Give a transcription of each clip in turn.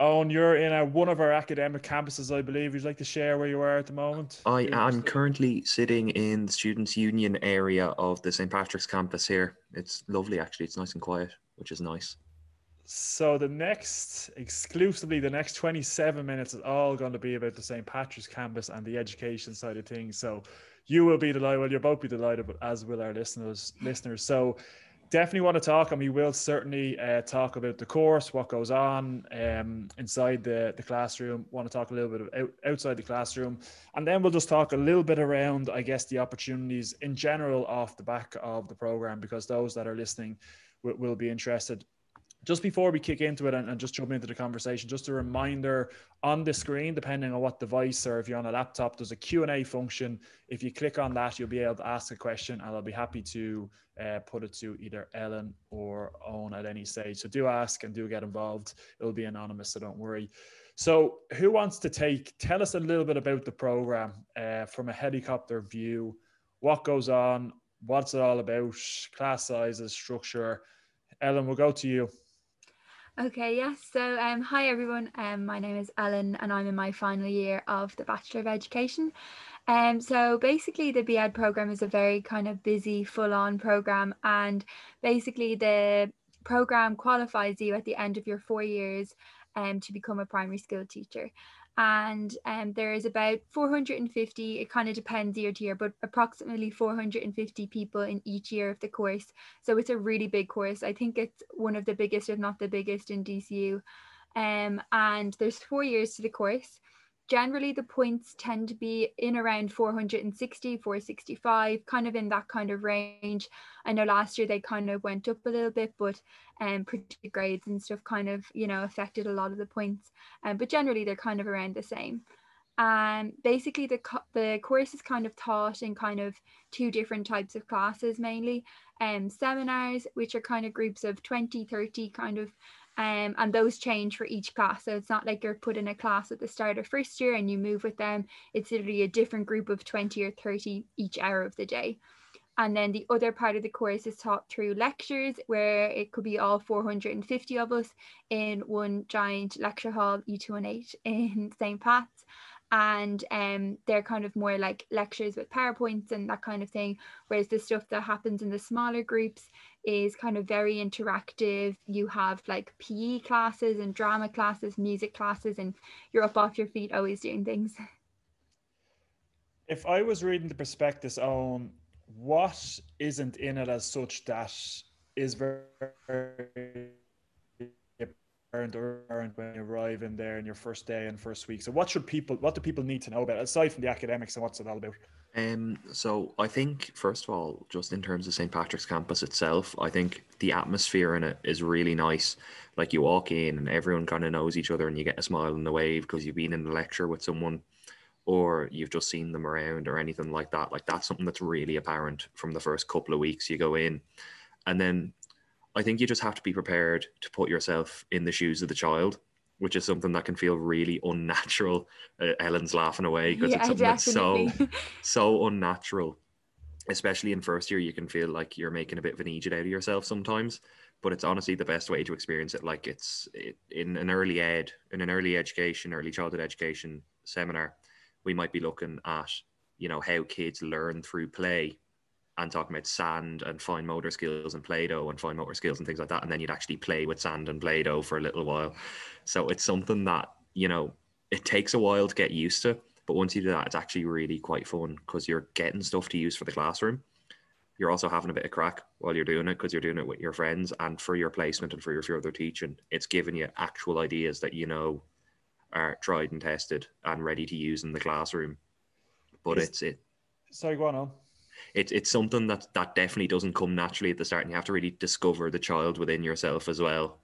Oh, Eoin, you're in a, one of our academic campuses, I believe. Would you like to share where you are at the moment? I am currently sitting in the Students' Union area of the St. Patrick's campus here. It's lovely, actually. It's nice and quiet, which is nice. So the next, exclusively the next 27 minutes is all going to be about the St. Patrick's campus and the education side of things. So you will be delighted. Well, you'll both be delighted, but as will our listeners. Listeners. So definitely want to talk, and we will certainly uh, talk about the course, what goes on um, inside the, the classroom. Want to talk a little bit out, outside the classroom, and then we'll just talk a little bit around, I guess, the opportunities in general off the back of the program, because those that are listening will, will be interested just before we kick into it and, and, just jump into the conversation just a reminder on the screen depending on what device or if you're on a laptop there's a q&a function. If you click on that you'll be able to ask a question and i'll be happy to uh, put it to either ellen or eoin at any stage. So do ask and do get involved. It'll be anonymous so don't worry. So who wants to take tell us a little bit about the program uh, from a helicopter view? What goes on? What's it all about? Class sizes structure? Ellen we'll go to you Okay, yes. So, um, hi everyone. Um, my name is Ellen, and I'm in my final year of the Bachelor of Education. Um, so basically, the BEd program is a very kind of busy, full-on program, and basically the program qualifies you at the end of your four years um, to become a primary school teacher and um, there is about 450 it kind of depends year to year but approximately 450 people in each year of the course. So it's a really big course. I think it's one of the biggest if not the biggest in dcu um, and there's four years to the course generally the points tend to be in around 460 465 kind of in that kind of range. I know last year they kind of went up a little bit but um predicted grades and stuff kind of you know affected a lot of the points. Um, but generally they're kind of around the same. Um basically the the course is kind of taught in kind of two different types of classes mainly. Um seminars which are kind of groups of 20 30 kind of um, and those change for each class. So it's not like you're put in a class at the start of first year and you move with them. It's literally a different group of 20 or 30 each hour of the day. And then the other part of the course is taught through lectures, where it could be all 450 of us in one giant lecture hall, U218 in St. Pat's and um, they're kind of more like lectures with PowerPoints and that kind of thing. Whereas the stuff that happens in the smaller groups is kind of very interactive. You have like PE classes and drama classes, music classes, and you're up off your feet always doing things. If I was reading the prospectus on what isn't in it as such that is very apparent or when you arrive in there in your first day and first week. So what should people what do people need to know about aside from the academics and what's it all about? Um, so I think first of all, just in terms of St. Patrick's campus itself, I think the atmosphere in it is really nice. Like you walk in and everyone kind of knows each other and you get a smile and a wave because you've been in a lecture with someone or you've just seen them around or anything like that. Like that's something that's really apparent from the first couple of weeks you go in. And then I think you just have to be prepared to put yourself in the shoes of the child, which is something that can feel really unnatural. Uh, Ellen's laughing away because yeah, it's something definitely. that's so so unnatural. Especially in first year, you can feel like you're making a bit of an idiot out of yourself sometimes. But it's honestly the best way to experience it. Like it's it, in an early ed, in an early education, early childhood education seminar, we might be looking at you know how kids learn through play and talking about sand and fine motor skills and Play-Doh and fine motor skills and things like that. And then you'd actually play with sand and Play-Doh for a little while. So it's something that, you know, it takes a while to get used to. But once you do that, it's actually really quite fun because you're getting stuff to use for the classroom. You're also having a bit of crack while you're doing it because you're doing it with your friends and for your placement and for your further teaching. It's giving you actual ideas that you know are tried and tested and ready to use in the classroom. But Is, it's it. Sorry, go on it's it's something that that definitely doesn't come naturally at the start, and you have to really discover the child within yourself as well,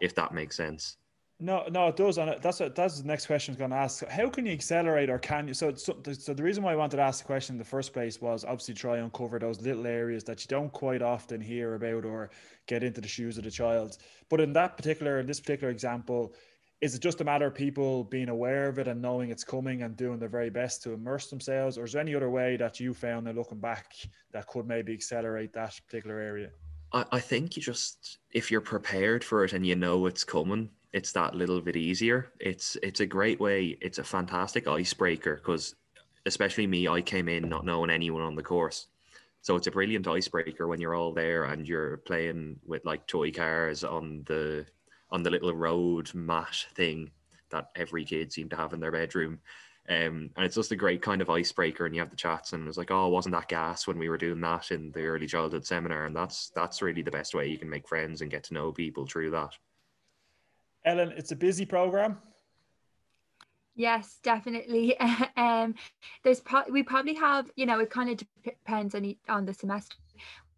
if that makes sense. No, no, it does, and that's what that's the next question I was going to ask. How can you accelerate, or can you? So, so, so the reason why I wanted to ask the question in the first place was obviously try and uncover those little areas that you don't quite often hear about or get into the shoes of the child. But in that particular, in this particular example, is it just a matter of people being aware of it and knowing it's coming and doing their very best to immerse themselves or is there any other way that you found in looking back that could maybe accelerate that particular area I, I think you just if you're prepared for it and you know it's coming it's that little bit easier. It's it's a great way. It's a fantastic icebreaker because, especially me, I came in not knowing anyone on the course, so it's a brilliant icebreaker when you're all there and you're playing with like toy cars on the on the little road mat thing that every kid seemed to have in their bedroom. Um, and it's just a great kind of icebreaker, and you have the chats, and it was like, oh, wasn't that gas when we were doing that in the early childhood seminar? And that's that's really the best way you can make friends and get to know people through that. Ellen, it's a busy program. Yes, definitely. um, there's pro- we probably have you know it kind of depends on on the semester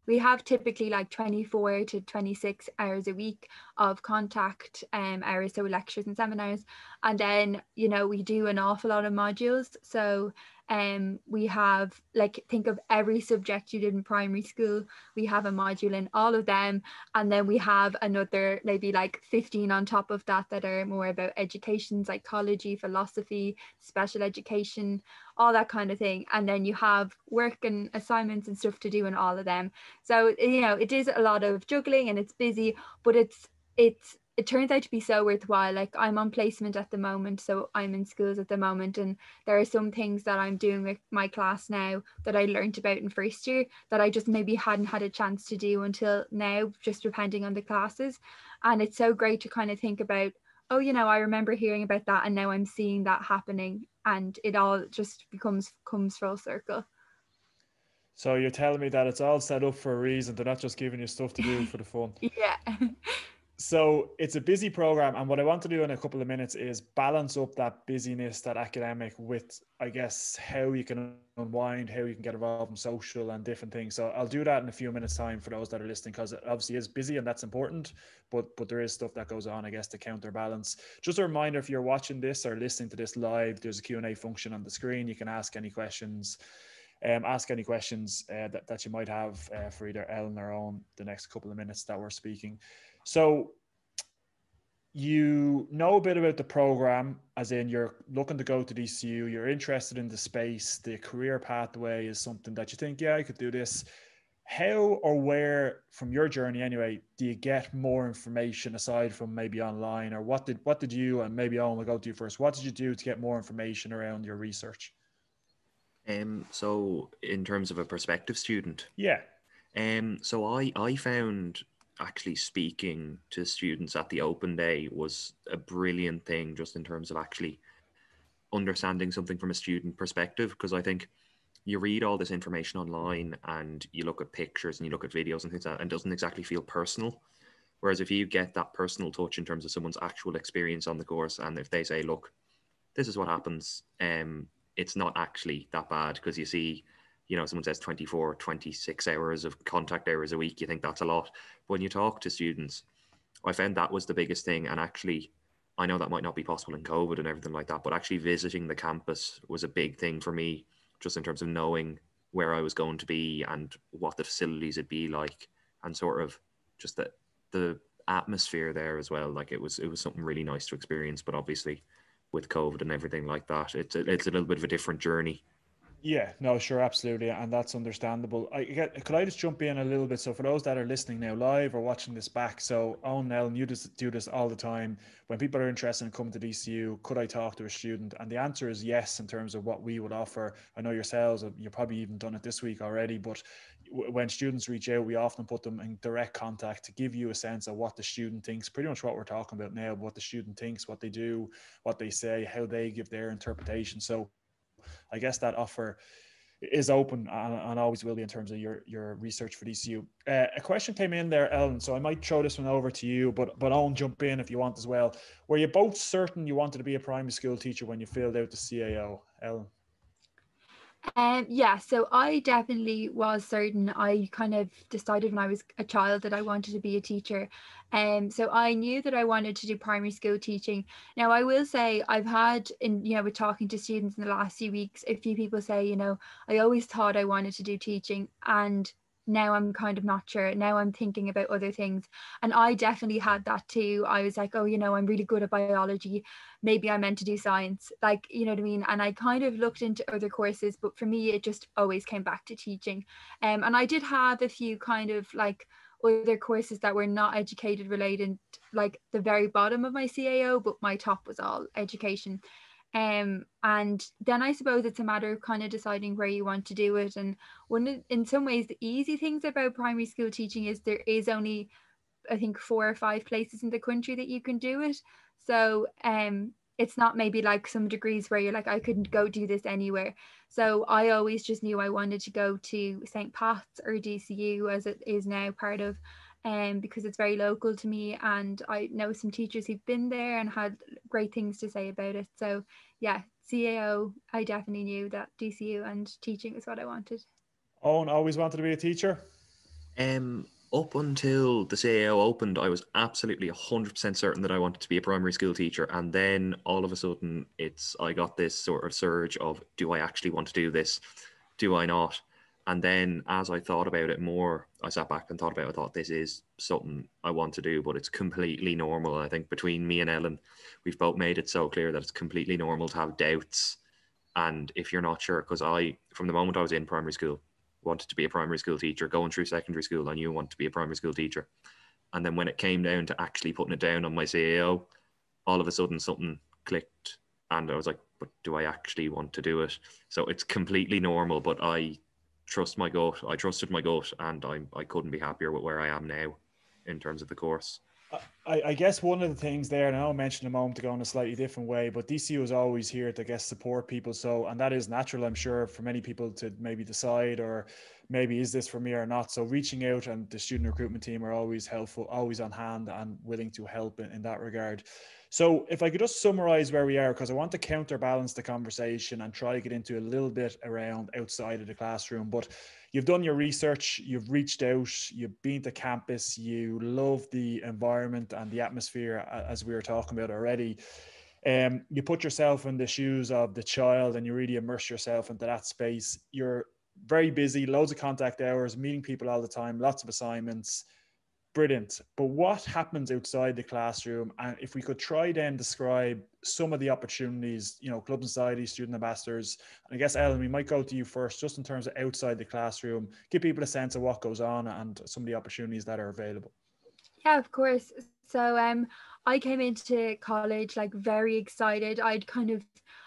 we have typically like 24 to 26 hours a week of contact um, hours, so lectures and seminars. And then, you know, we do an awful lot of modules. So um, we have like think of every subject you did in primary school. We have a module in all of them and then we have another maybe like 15 on top of that that are more about education psychology philosophy special education all that kind of thing. And then you have work and assignments and stuff to do in all of them. So you know it is a lot of juggling and it's busy but it's it's it turns out to be so worthwhile. Like I'm on placement at the moment, so I'm in schools at the moment, and there are some things that I'm doing with my class now that I learned about in first year that I just maybe hadn't had a chance to do until now, just depending on the classes. And it's so great to kind of think about, oh, you know, I remember hearing about that, and now I'm seeing that happening, and it all just becomes comes full circle. So you're telling me that it's all set up for a reason. They're not just giving you stuff to do for the fun. yeah. so it's a busy program and what i want to do in a couple of minutes is balance up that busyness that academic with i guess how you can unwind how you can get involved in social and different things. So i'll do that in a few minutes time for those that are listening because it obviously is busy and that's important but but there is stuff that goes on i guess to counterbalance. Just a reminder if you're watching this or listening to this live there's a q&a function on the screen. You can ask any questions um, ask any questions uh, that, that you might have uh, for either Ellen or Eoin the next couple of minutes that we're speaking. So you know a bit about the program, as in you're looking to go to DCU, you're interested in the space, the career pathway is something that you think, yeah, I could do this. How or where from your journey anyway do you get more information aside from maybe online or what did what did you and maybe Eoin will go to you first what did you do to get more information around your research? Um so in terms of a prospective student? Yeah. Um so I I found actually speaking to students at the open day was a brilliant thing just in terms of actually understanding something from a student perspective because i think you read all this information online and you look at pictures and you look at videos and things like that and doesn't exactly feel personal. Whereas if you get that personal touch in terms of someone's actual experience on the course and if they say look this is what happens um it's not actually that bad because you see you know, someone says 24, 26 hours of contact hours a week, you think that's a lot. But when you talk to students, I found that was the biggest thing. And actually, I know that might not be possible in COVID and everything like that, but actually visiting the campus was a big thing for me, just in terms of knowing where I was going to be and what the facilities would be like, and sort of just the the atmosphere there as well. Like it was it was something really nice to experience. But obviously, with COVID and everything like that, it's a, it's a little bit of a different journey yeah, no, sure, absolutely, and that's understandable. I get, could I just jump in a little bit? So for those that are listening now live or watching this back, so Eoin Ellen, you just do this all the time. When people are interested in coming to DCU, could I talk to a student? And the answer is yes, in terms of what we would offer. I know yourselves, you've probably even done it this week already, but when students reach out, we often put them in direct contact to give you a sense of what the student thinks, pretty much what we're talking about now, what the student thinks, what they do, what they say, how they give their interpretation. So I guess that offer is open and, and, always will be in terms of your your research for DCU. Uh, a question came in there, Ellen. So I might throw this one over to you, but but Eoin, jump in if you want as well. Were you both certain you wanted to be a primary school teacher when you filled out the CAO, Ellen? Um, yeah, so I definitely was certain. I kind of decided when I was a child that I wanted to be a teacher. Um, so I knew that I wanted to do primary school teaching. Now I will say I've had in you know with talking to students in the last few weeks, a few people say, you know, I always thought I wanted to do teaching and now I'm kind of not sure. Now I'm thinking about other things. And I definitely had that too. I was like, oh, you know, I'm really good at biology. Maybe I'm meant to do science. Like, you know what I mean? And I kind of looked into other courses, but for me, it just always came back to teaching. Um, and I did have a few kind of like other courses that were not educated related, like the very bottom of my CAO, but my top was all education. Um, and then I suppose it's a matter of kind of deciding where you want to do it. And one of, in some ways, the easy things about primary school teaching is there is only, I think, four or five places in the country that you can do it. So um, it's not maybe like some degrees where you're like, I couldn't go do this anywhere. So I always just knew I wanted to go to St. Pat's or DCU as it is now part of um, because it's very local to me and I know some teachers who've been there and had great things to say about it. So yeah, CAO, I definitely knew that DCU and teaching was what I wanted. Eoin always wanted to be a teacher. Um, up until the CAO opened, I was absolutely 100% certain that I wanted to be a primary school teacher. And then all of a sudden, it's I got this sort of surge of do I actually want to do this? Do I not? And then as I thought about it more, I sat back and thought about it. I thought this is something I want to do, but it's completely normal. I think between me and Ellen, we've both made it so clear that it's completely normal to have doubts. And if you're not sure, because I, from the moment I was in primary school, wanted to be a primary school teacher. Going through secondary school, I knew I wanted to be a primary school teacher. And then when it came down to actually putting it down on my CAO, all of a sudden something clicked, and I was like, "But do I actually want to do it?" So it's completely normal, but I trust my gut. I trusted my gut, and I I couldn't be happier with where I am now, in terms of the course. I, I, guess one of the things there, and I mentioned a moment ago in a slightly different way, but DCU is always here to guess support people. So, and that is natural, I'm sure, for many people to maybe decide or maybe is this for me or not. So, reaching out and the student recruitment team are always helpful, always on hand and willing to help in, in that regard. So, if I could just summarize where we are, because I want to counterbalance the conversation and try to get into a little bit around outside of the classroom. But you've done your research, you've reached out, you've been to campus, you love the environment and the atmosphere, as we were talking about already. Um, you put yourself in the shoes of the child and you really immerse yourself into that space. You're very busy, loads of contact hours, meeting people all the time, lots of assignments brilliant. But what happens outside the classroom? And if we could try then describe some of the opportunities, you know, club society, student ambassadors. And I guess Ellen, we might go to you first, just in terms of outside the classroom, give people a sense of what goes on and some of the opportunities that are available. Yeah, of course. So um I came into college like very excited. I'd kind of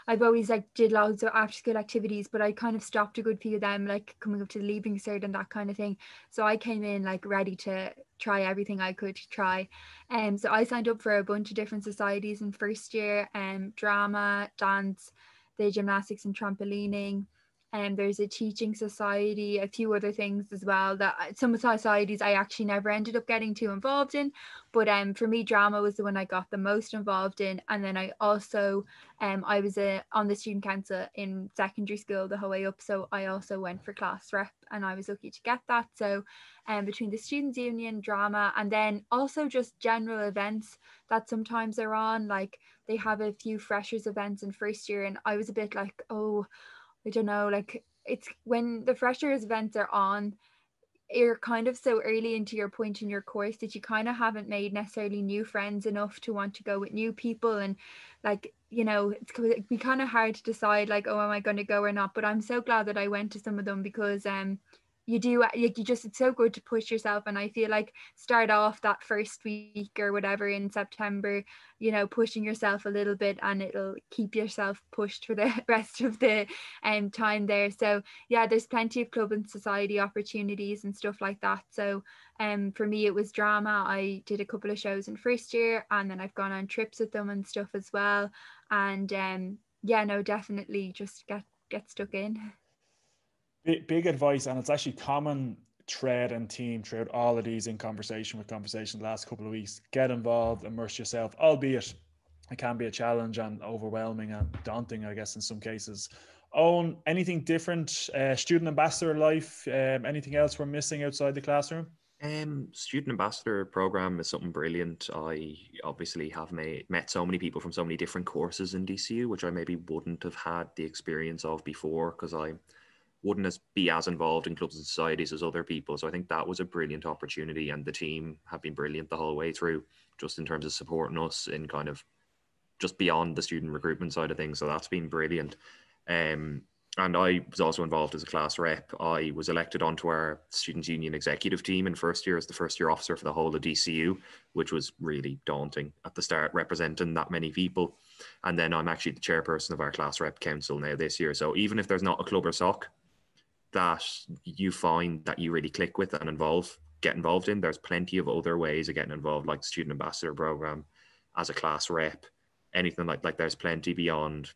I've always like did loads of after school activities, but I kind of stopped a good few of them, like coming up to the leaving cert and that kind of thing. So I came in like ready to try everything I could try. And um, so I signed up for a bunch of different societies in first year, um, drama, dance, the gymnastics and trampolining and um, there's a teaching society, a few other things as well that some societies I actually never ended up getting too involved in. But um, for me, drama was the one I got the most involved in. And then I also, um, I was a, on the student council in secondary school the whole way up. So I also went for class rep and I was lucky to get that. So um, between the Students' Union, drama, and then also just general events that sometimes are on, like they have a few freshers events in first year. And I was a bit like, oh, I don't know, like it's when the freshers events are on, you're kind of so early into your point in your course that you kind of haven't made necessarily new friends enough to want to go with new people. And like you know it's it be kind of hard to decide like oh am i going to go or not? But i'm so glad that i went to some of them because um you do you, you just it's so good to push yourself and i feel like start off that first week or whatever in september you know pushing yourself a little bit and it'll keep yourself pushed for the rest of the um time there. So yeah there's plenty of club and society opportunities and stuff like that. So um for me it was drama. I did a couple of shows in first year and then i've gone on trips with them and stuff as well. And um yeah no definitely just get get stuck in big, big advice, and it's actually common thread and team throughout all of these in conversation with conversation the last couple of weeks. Get involved, immerse yourself, albeit it can be a challenge and overwhelming and daunting, I guess, in some cases. Eoin anything different? Uh, student ambassador life? Um, anything else we're missing outside the classroom? Um, student ambassador program is something brilliant. I obviously have made, met so many people from so many different courses in DCU, which I maybe wouldn't have had the experience of before because I wouldn't as, be as involved in clubs and societies as other people. So I think that was a brilliant opportunity, and the team have been brilliant the whole way through, just in terms of supporting us in kind of just beyond the student recruitment side of things. So that's been brilliant. Um, and I was also involved as a class rep. I was elected onto our Students' Union executive team in first year as the first year officer for the whole of DCU, which was really daunting at the start, representing that many people. And then I'm actually the chairperson of our class rep council now this year. So even if there's not a club or soc that you find that you really click with and involve, get involved in, there's plenty of other ways of getting involved, like the student ambassador program, as a class rep, anything like like there's plenty beyond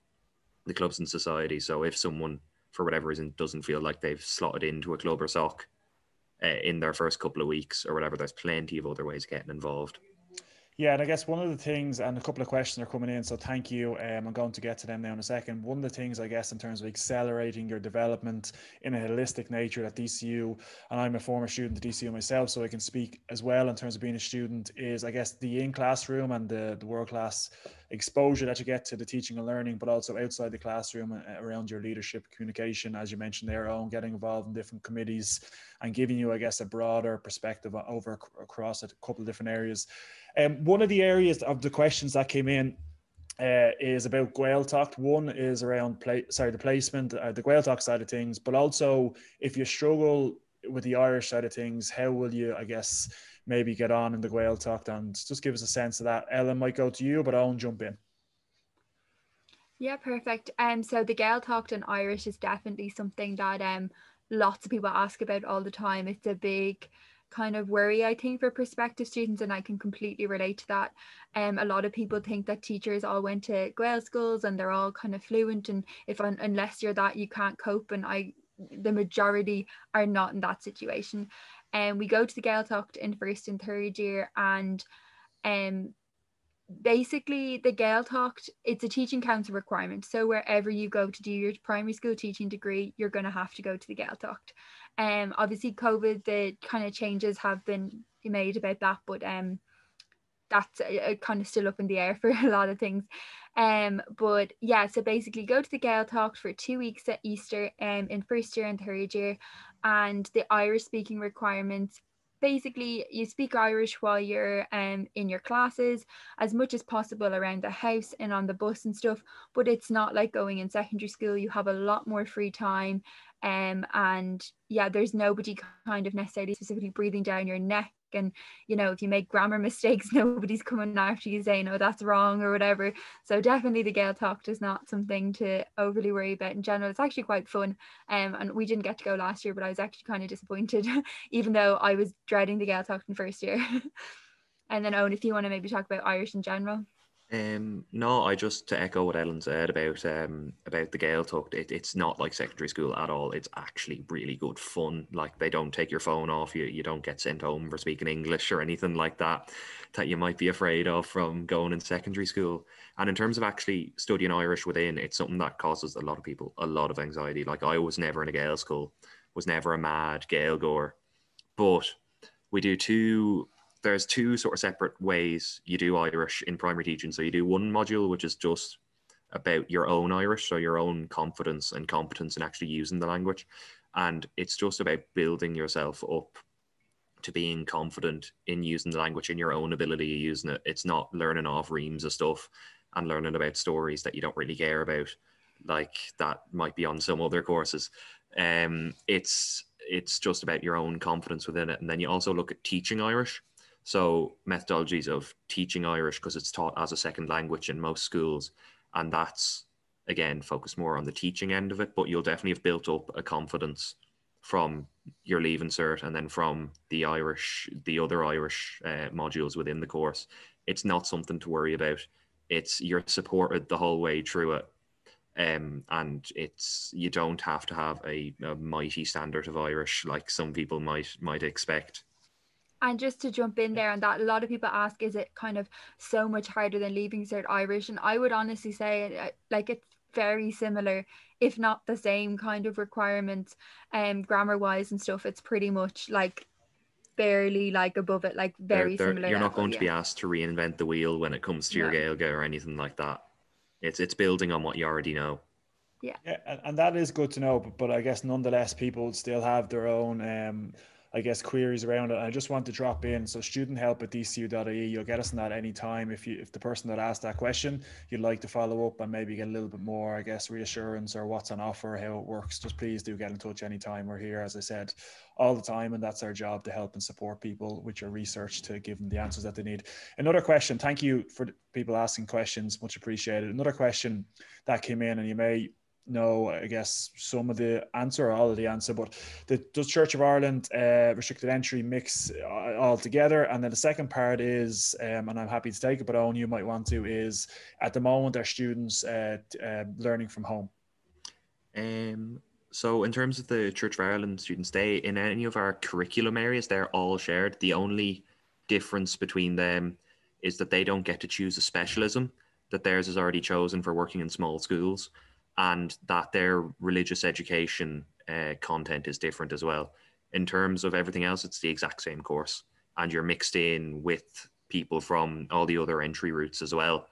the clubs and society. So if someone, for whatever reason, doesn't feel like they've slotted into a club or soc uh, in their first couple of weeks or whatever, there's plenty of other ways of getting involved. Yeah, and I guess one of the things, and a couple of questions are coming in, so thank you. Um, I'm going to get to them now in a second. One of the things, I guess, in terms of accelerating your development in a holistic nature at DCU, and I'm a former student at DCU myself, so I can speak as well in terms of being a student, is I guess the in classroom and the, the world class exposure that you get to the teaching and learning, but also outside the classroom uh, around your leadership communication, as you mentioned there, on getting involved in different committees and giving you, I guess, a broader perspective over across a couple of different areas. Um, one of the areas of the questions that came in uh, is about Gaeltacht. One is around play, sorry, the placement, uh, the Gaeltacht side of things, but also if you struggle with the Irish side of things, how will you, I guess, maybe get on in the Gaeltacht and just give us a sense of that. Ellen might go to you, but I'll jump in. Yeah, perfect. Um, so the Gael Gaeltacht in Irish is definitely something that um lots of people ask about all the time. It's a big kind of worry I think for prospective students and I can completely relate to that. Um, a lot of people think that teachers all went to Gaelscoils and they're all kind of fluent and if unless you're that you can't cope and I the majority are not in that situation. And um, we go to the Gaeltacht in first and third year and um basically the Gaeltacht it's a teaching council requirement so wherever you go to do your primary school teaching degree you're going to have to go to the Gaeltacht um, obviously, COVID, the kind of changes have been made about that, but um, that's uh, kind of still up in the air for a lot of things. Um, but yeah, so basically, go to the Gaeltacht for two weeks at Easter um, in first year and third year, and the Irish speaking requirements basically you speak Irish while you're um, in your classes as much as possible around the house and on the bus and stuff. But it's not like going in secondary school. You have a lot more free time um, and yeah, there's nobody kind of necessarily specifically breathing down your neck. And you know, if you make grammar mistakes, nobody's coming after you saying, "Oh, that's wrong" or whatever. So definitely, the Gaeltacht is not something to overly worry about in general. It's actually quite fun, um, and we didn't get to go last year, but I was actually kind of disappointed, even though I was dreading the Gaeltacht in first year. and then, Eoin, if you want to maybe talk about Irish in general. Um, no, I just to echo what Ellen said about um about the Gaeltacht. It, it's not like secondary school at all. It's actually really good fun. Like they don't take your phone off you. You don't get sent home for speaking English or anything like that that you might be afraid of from going in secondary school. And in terms of actually studying Irish within, it's something that causes a lot of people a lot of anxiety. Like I was never in a Gaelscoil, was never a mad Gael goer, but we do two there's two sort of separate ways you do Irish in primary teaching. So you do one module which is just about your own Irish, so your own confidence and competence in actually using the language, and it's just about building yourself up to being confident in using the language in your own ability using it. It's not learning off reams of stuff and learning about stories that you don't really care about, like that might be on some other courses. Um, it's it's just about your own confidence within it, and then you also look at teaching Irish so methodologies of teaching Irish because it's taught as a second language in most schools, and that's again focused more on the teaching end of it. But you'll definitely have built up a confidence from your leaving cert and then from the Irish, the other Irish uh, modules within the course. It's not something to worry about. It's you're supported the whole way through it. Um, and it's you don't have to have a, a mighty standard of Irish like some people might might expect. And just to jump in there on that, a lot of people ask, is it kind of so much harder than leaving cert Irish? And I would honestly say, uh, like, it's very similar, if not the same kind of requirements, um, grammar wise and stuff. It's pretty much like barely like above it, like very they're, they're, similar. You're not going yeah. to be asked to reinvent the wheel when it comes to your Gaeilge or anything like that. It's it's building on what you already know. Yeah. Yeah, and, and that is good to know. But, but I guess nonetheless, people still have their own. Um, I guess, queries around it. I just want to drop in. So student help at dcu.ie, you'll get us in that anytime. If you if the person that asked that question, you'd like to follow up and maybe get a little bit more, I guess, reassurance or what's on offer, how it works, just please do get in touch anytime. We're here, as I said, all the time, and that's our job to help and support people with your research to give them the answers that they need. Another question, thank you for people asking questions, much appreciated. Another question that came in, and you may know, I guess, some of the answer all of the answer, but the, does Church of Ireland uh, restricted entry mix uh, all together? And then the second part is, um, and I'm happy to take it, but Eoin, you might want to, is at the moment, are students uh, uh, learning from home? Um, so in terms of the Church of Ireland students, they in any of our curriculum areas, they're all shared. The only difference between them is that they don't get to choose a specialism, that theirs is already chosen for working in small schools and that their religious education uh, content is different as well. In terms of everything else, it's the exact same course, and you're mixed in with people from all the other entry routes as well.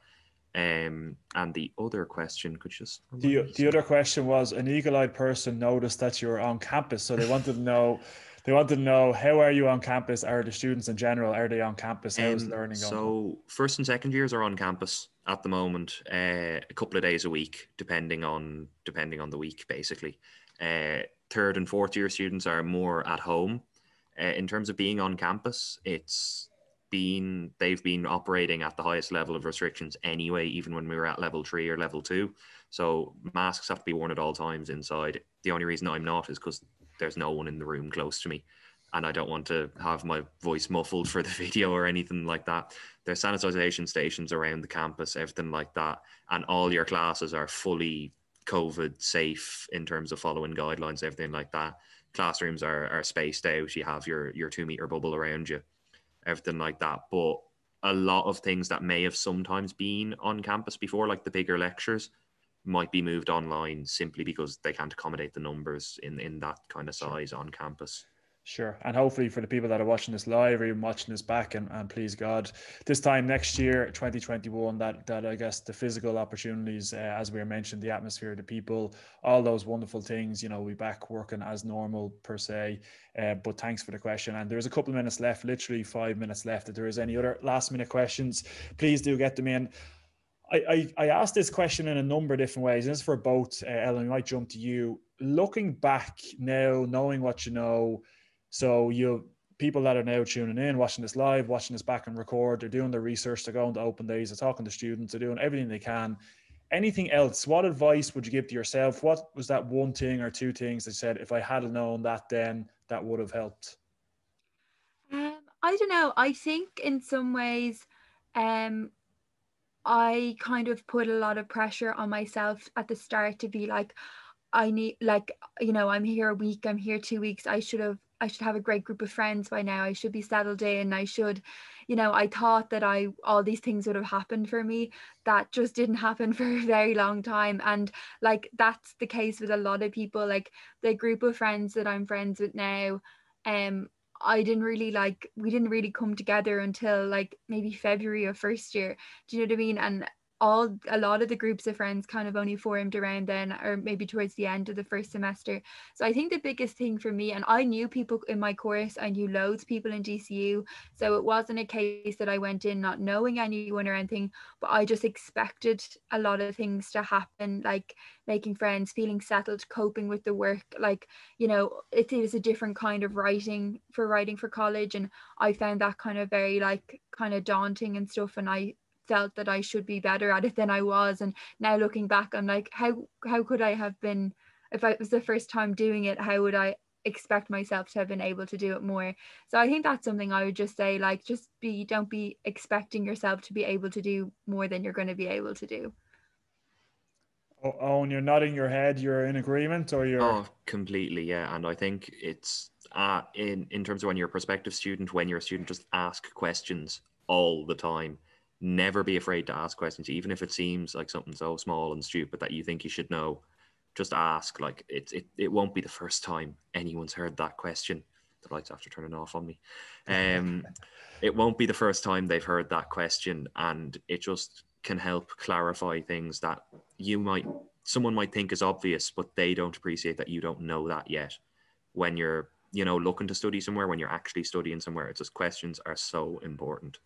Um, and the other question could just the, the other question was an eagle-eyed person noticed that you were on campus, so they wanted to know they wanted to know how are you on campus? Are the students in general are they on campus? How's um, learning going? So first and second years are on campus at the moment, uh, a couple of days a week, depending on depending on the week, basically. Uh, third and fourth year students are more at home. Uh, in terms of being on campus, it's been they've been operating at the highest level of restrictions anyway, even when we were at level three or level two. So masks have to be worn at all times inside. The only reason I'm not is because there's no one in the room close to me and I don't want to have my voice muffled for the video or anything like that. There's sanitization stations around the campus, everything like that, and all your classes are fully COVID safe in terms of following guidelines, everything like that. Classrooms are, are spaced out. You have your your two meter bubble around you, everything like that. But a lot of things that may have sometimes been on campus before, like the bigger lectures, might be moved online simply because they can't accommodate the numbers in in that kind of size on campus. Sure. And hopefully for the people that are watching this live or even watching this back and, and please God, this time next year, 2021, that that I guess the physical opportunities, uh, as we mentioned, the atmosphere, the people, all those wonderful things, you know, we back working as normal per se. Uh, but thanks for the question. And there's a couple of minutes left, literally five minutes left. If there is any other last minute questions, please do get them in. I, I, I asked this question in a number of different ways. And it's for both, uh, Ellen, we might jump to you. Looking back now, knowing what you know, so you people that are now tuning in, watching this live, watching this back and record, they're doing their research, they're going to open days, they're talking to students, they're doing everything they can. Anything else? What advice would you give to yourself? What was that one thing or two things that said, if I had known that then, that would have helped? Um, I don't know. I think in some ways, um, I kind of put a lot of pressure on myself at the start to be like, I need like you know I'm here a week I'm here two weeks I should have I should have a great group of friends by now. I should be settled in. I should, you know, I thought that I all these things would have happened for me. That just didn't happen for a very long time. And like that's the case with a lot of people. Like the group of friends that I'm friends with now, um, I didn't really like we didn't really come together until like maybe February of first year. Do you know what I mean? And all a lot of the groups of friends kind of only formed around then or maybe towards the end of the first semester. So i think the biggest thing for me and i knew people in my course i knew loads of people in dcu so it wasn't a case that i went in not knowing anyone or anything but i just expected a lot of things to happen like making friends feeling settled coping with the work like you know it is a different kind of writing for writing for college and i found that kind of very like kind of daunting and stuff and i felt that I should be better at it than I was. And now looking back, I'm like, how how could I have been if I, it was the first time doing it? How would I expect myself to have been able to do it more? So I think that's something I would just say, like, just be don't be expecting yourself to be able to do more than you're going to be able to do. Oh, oh, and you're nodding your head. You're in agreement, or you're? Oh, completely, yeah. And I think it's uh, in in terms of when you're a prospective student, when you're a student, just ask questions all the time never be afraid to ask questions, even if it seems like something so small and stupid that you think you should know. Just ask. Like it, it, it won't be the first time anyone's heard that question. The lights after turning off on me. Um, it won't be the first time they've heard that question, and it just can help clarify things that you might, someone might think is obvious, but they don't appreciate that you don't know that yet. When you're you know, looking to study somewhere when you're actually studying somewhere. It's just questions are so important.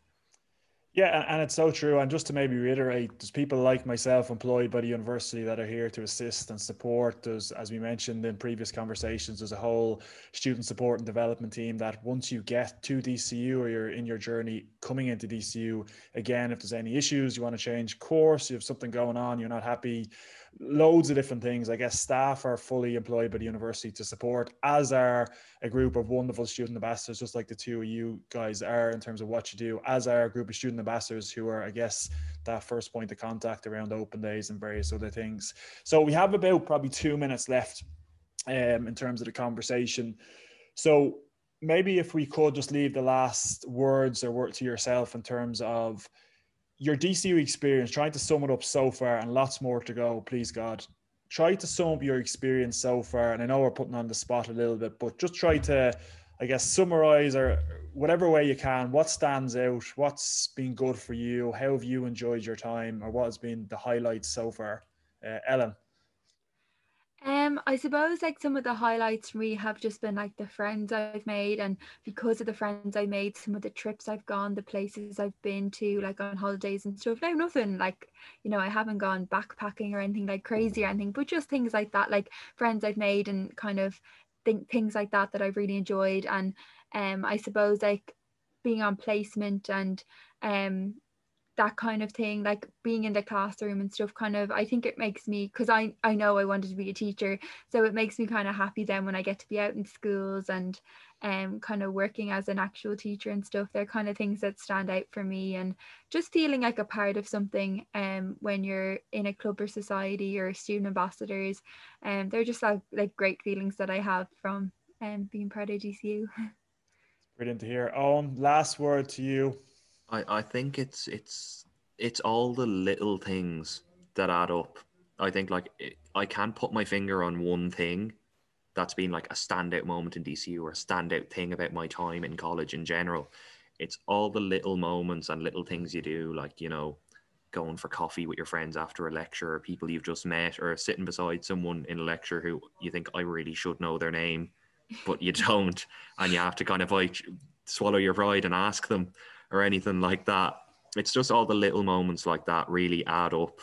Yeah, and, it's so true. And just to maybe reiterate, there's people like myself employed by the university that are here to assist and support. There's, as we mentioned in previous conversations, there's a whole student support and development team that once you get to DCU or you're in your journey coming into DCU, again, if there's any issues, you want to change course, you have something going on, you're not happy loads of different things. I guess staff are fully employed by the university to support, as are a group of wonderful student ambassadors, just like the two of you guys are in terms of what you do, as are a group of student ambassadors who are, I guess, that first point of contact around open days and various other things. So we have about probably two minutes left um, in terms of the conversation. So maybe if we could just leave the last words or word to yourself in terms of your DCU experience, trying to sum it up so far, and lots more to go, please God. Try to sum up your experience so far. And I know we're putting on the spot a little bit, but just try to, I guess, summarize or whatever way you can what stands out, what's been good for you, how have you enjoyed your time, or what has been the highlights so far. Uh, Ellen. Um, I suppose like some of the highlights for me have just been like the friends I've made, and because of the friends I made, some of the trips I've gone, the places I've been to, like on holidays and stuff. No, nothing like you know, I haven't gone backpacking or anything like crazy or anything, but just things like that, like friends I've made and kind of think things like that that I've really enjoyed. And um, I suppose like being on placement and um that kind of thing like being in the classroom and stuff kind of i think it makes me because i i know i wanted to be a teacher so it makes me kind of happy then when i get to be out in schools and um kind of working as an actual teacher and stuff. They're kind of things that stand out for me and just feeling like a part of something um when you're in a club or society or student ambassadors and um, they're just like, like great feelings that i have from um being part of dcu brilliant to hear. Eoin last word to you I, I think it's it's it's all the little things that add up. I think like I can't put my finger on one thing that's been like a standout moment in DCU or a standout thing about my time in college in general. It's all the little moments and little things you do, like you know, going for coffee with your friends after a lecture, or people you've just met, or sitting beside someone in a lecture who you think I really should know their name, but you don't, and you have to kind of like swallow your pride and ask them or anything like that. It's just all the little moments like that really add up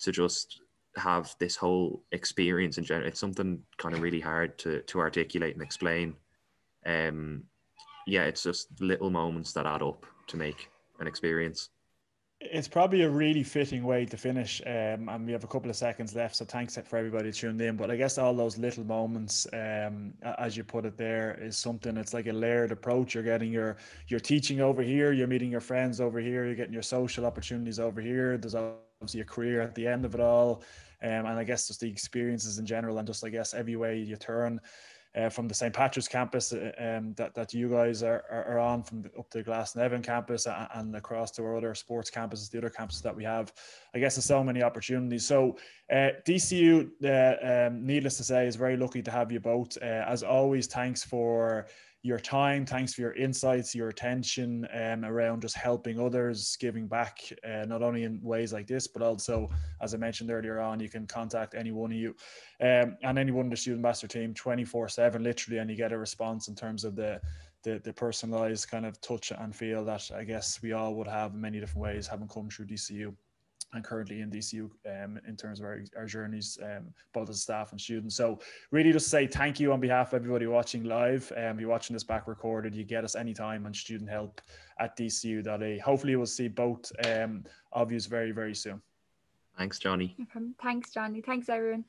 to just have this whole experience in general. It's something kind of really hard to to articulate and explain. Um, yeah, it's just little moments that add up to make an experience it's probably a really fitting way to finish. Um, and we have a couple of seconds left, so thanks for everybody tuned in. But I guess all those little moments, um, as you put it there, is something. It's like a layered approach. You're getting your your teaching over here. You're meeting your friends over here. You're getting your social opportunities over here. There's obviously a career at the end of it all, um, and I guess just the experiences in general, and just I guess every way you turn uh, from the St. Patrick's campus uh, um, that, that you guys are, are, on from the, up to Glasnevin campus and, and, across to our other sports campuses, the other campuses that we have. I guess there's so many opportunities. So uh, DCU, uh, um, needless to say, is very lucky to have you both. Uh, as always, thanks for your time. Thanks for your insights, your attention um, around just helping others, giving back, uh, not only in ways like this, but also, as I mentioned earlier on, you can contact any one of you um, and anyone in the student ambassador team 24 7, literally, and you get a response in terms of the the, the personalized kind of touch and feel that I guess we all would have in many different ways having come through DCU and currently in DCU um, in terms of our, our journeys, um, both as staff and students. So really just say thank you on behalf of everybody watching live. Um, you're watching this back recorded. You get us anytime on student help at DCU.a. Hopefully we'll see both um, of you very, very soon. Thanks, Johnny. No Thanks, Johnny. Thanks, everyone.